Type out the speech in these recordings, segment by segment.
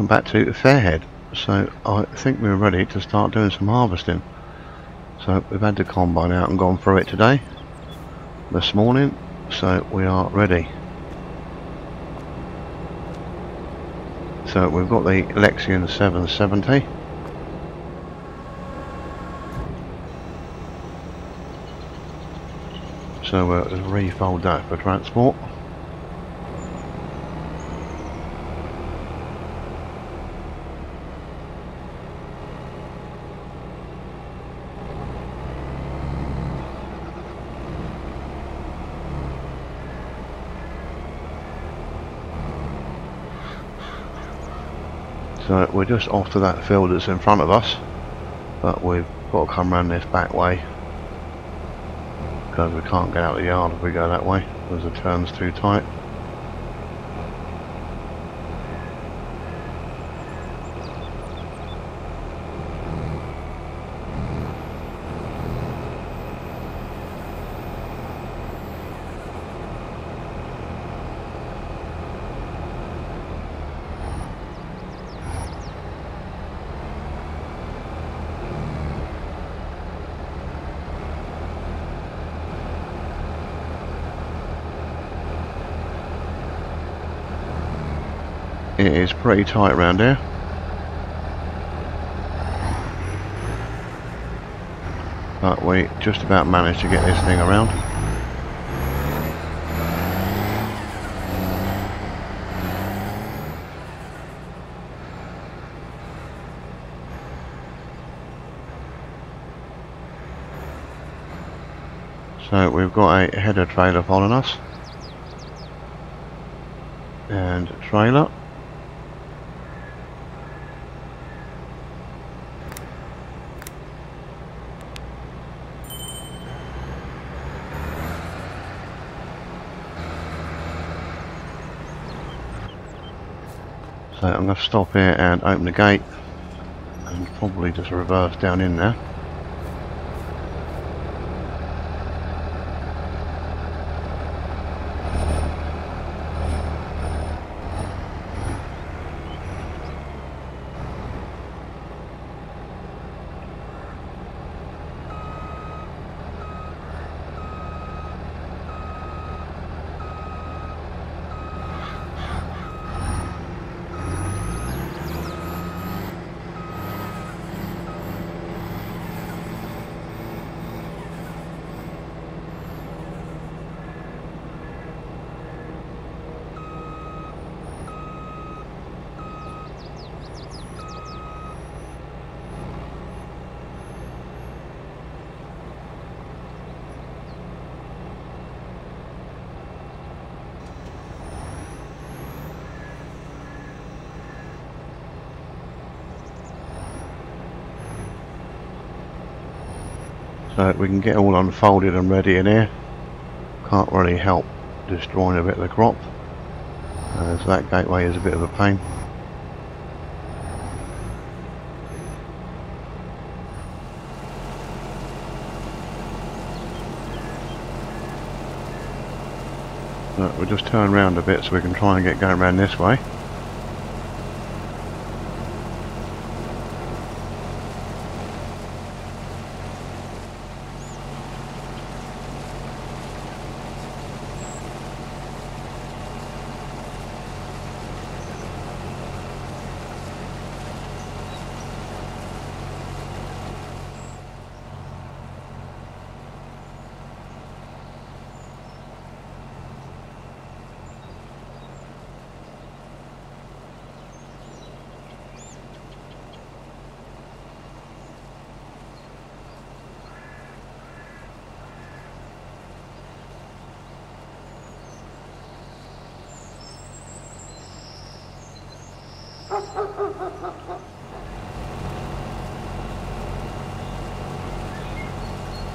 Welcome back to Fairhead. So I think we're ready to start doing some harvesting. So we've had the combine out and gone through it today, this morning, so we are ready. So we've got the Lexion 770. So we'll refold that for transport. So we're just off to that field that's in front of us, but we've got to come around this back way because we can't get out of the yard if we go that way because the turn's too tight. It is pretty tight around here. But we just about managed to get this thing around. So we've got a header trailer following us. And trailer. So I'm going to stop here and open the gate and probably just reverse down in there. So we can get all unfolded and ready in here. Can't really help destroying a bit of the crop. Uh, As that gateway is a bit of a pain. But we'll just turn around a bit so we can try and get going around this way.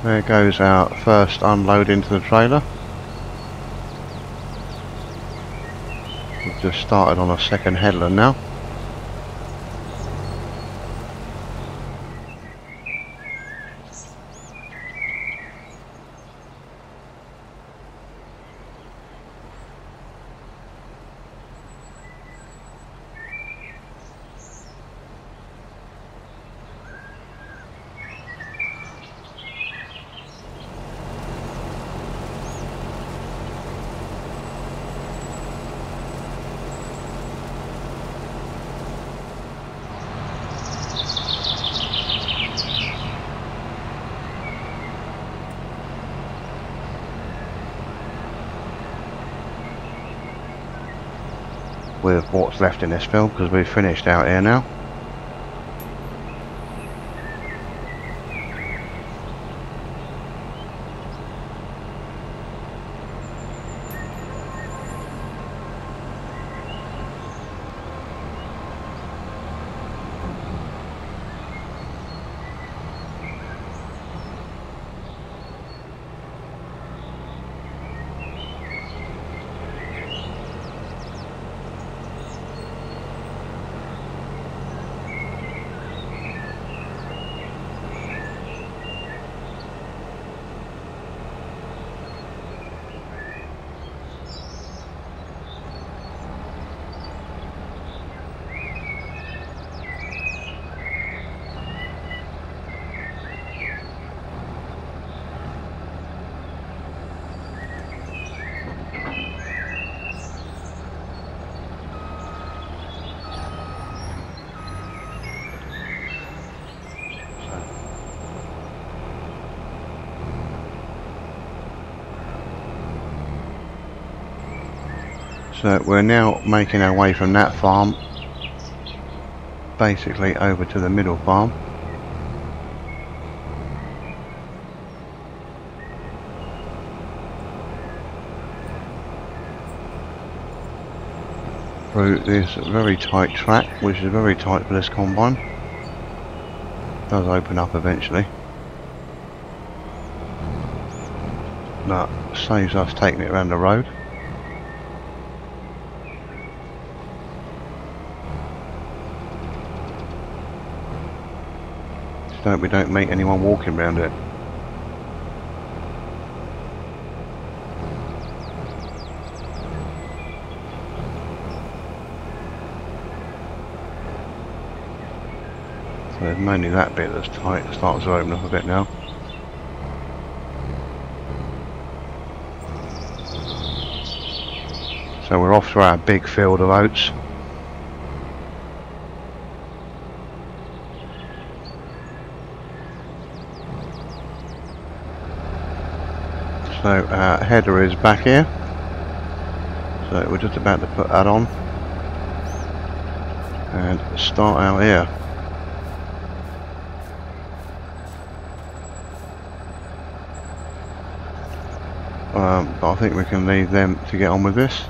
There goes our first unload into the trailer. We've just started on a second headland now. With what's left in this film because we've finished out here now. So we're now making our way from that farm basically over to the middle farm. Through this very tight track, which is very tight for this combine. Does open up eventually. That saves us taking it around the road. We don't meet anyone walking around it. So there's mainly that bit that's tight, it starts to open up a bit now. So we're off to our big field of oats. So our header is back here. So we're just about to put that on and start out here. Um, but I think we can leave them to get on with this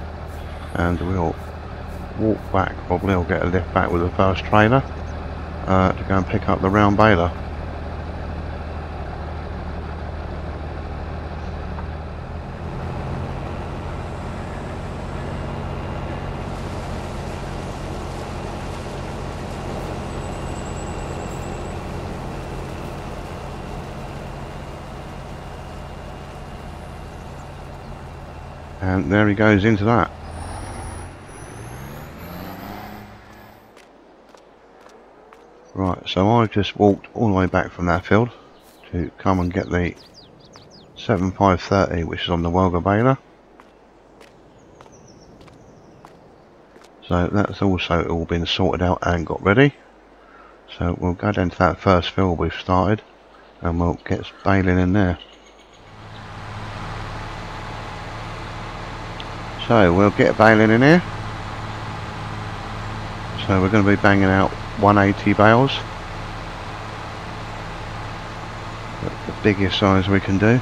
and we'll walk back probably or get a lift back with the first trailer uh, to go and pick up the round baler. And there he goes into that. Right so I've just walked all the way back from that field to come and get the 7530 which is on the Welger baler. So that's also all been sorted out and got ready. So we'll go down to that first field we've started and we'll get baling in there So we'll get baling in here. So we're going to be banging out 180 bales. The biggest size we can do.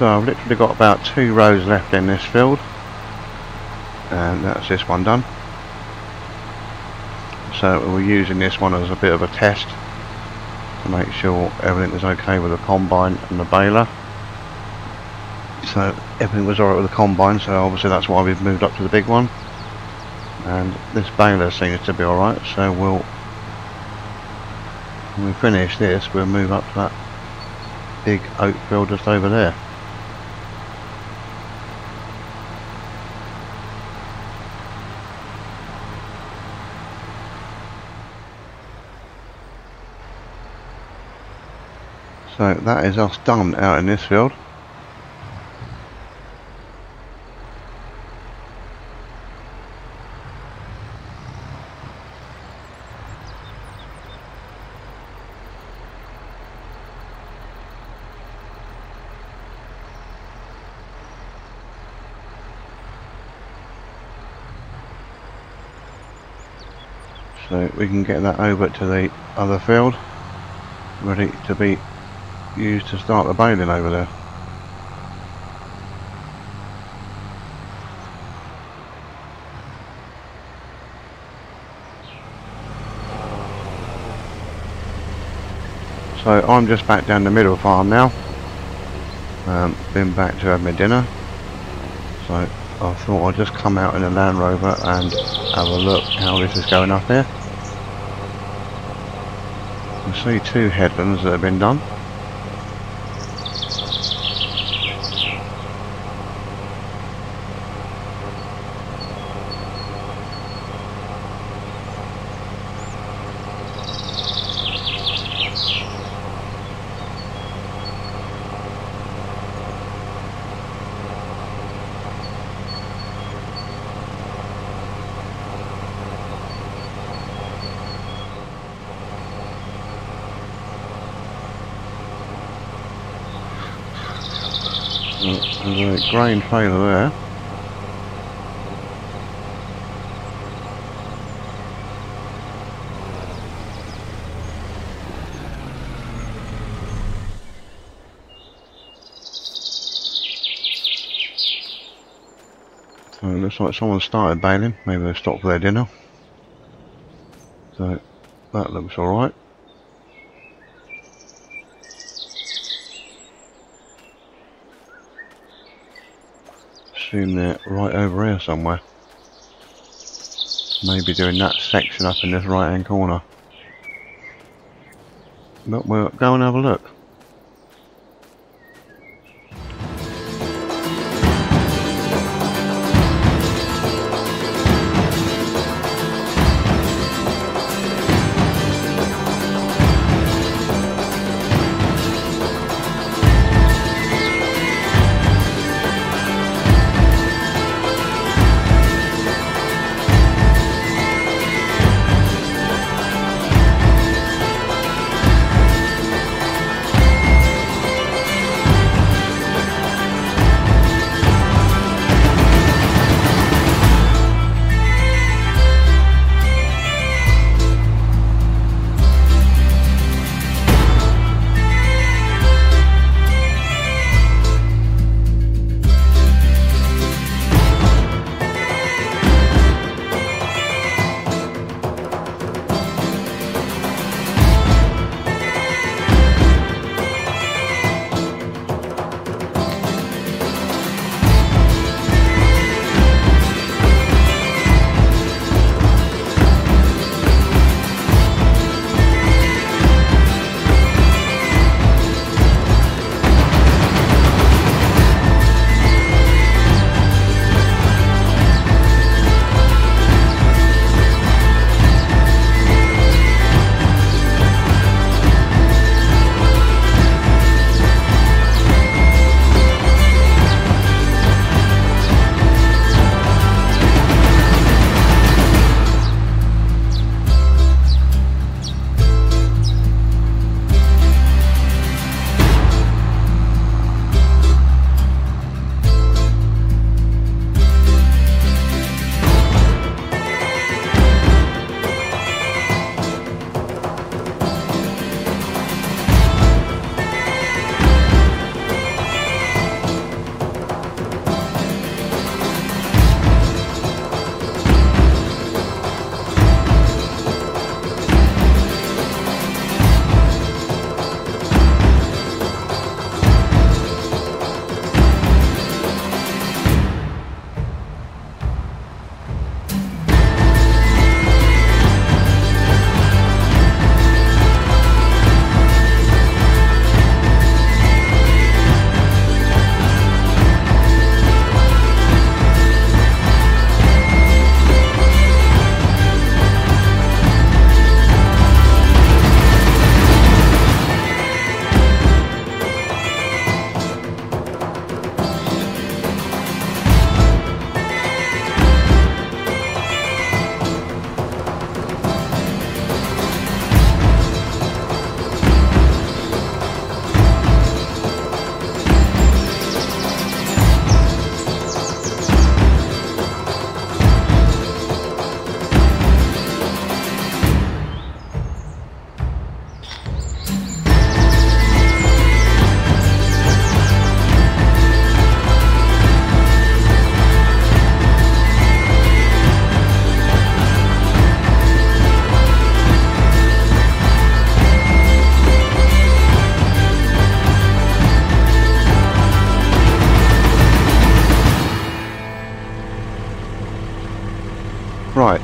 So I've literally got about two rows left in this field and that's this one done. So we're using this one as a bit of a test to make sure everything was okay with the combine and the baler. So everything was alright with the combine so obviously that's why we've moved up to the big one and this baler seems to be alright so we'll when we finish this we'll move up to that big oat field just over there So that is us done out in this field. so we can get that over to the other field ready to be used to start the baling over there So I'm just back down the middle farm now. Um, been back to have my dinner. So I thought I'd just come out in a Land Rover and have a look how this is going up here can see two headlands that have been done. There's a grain trailer there. So it looks like someone started baling, maybe they stopped for their dinner. So that looks alright. Assume they're right over here somewhere. Maybe doing that section up in this right hand corner. But we'll go and have a look.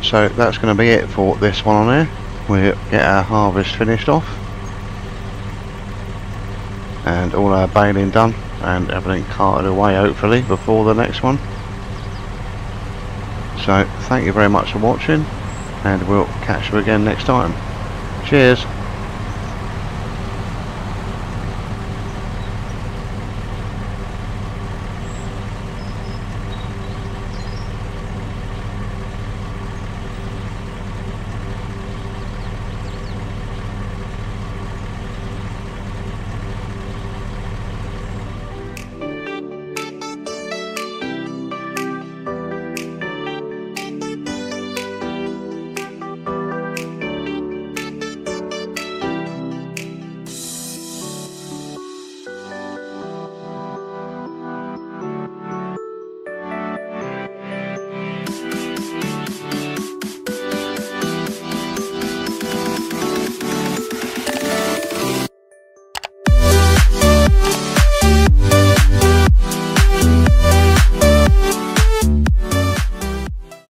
So that's going to be it for this one on there we'll get our harvest finished off. And all our baling done and everything carted away hopefully before the next one. So thank you very much for watching and we'll catch you again next time. Cheers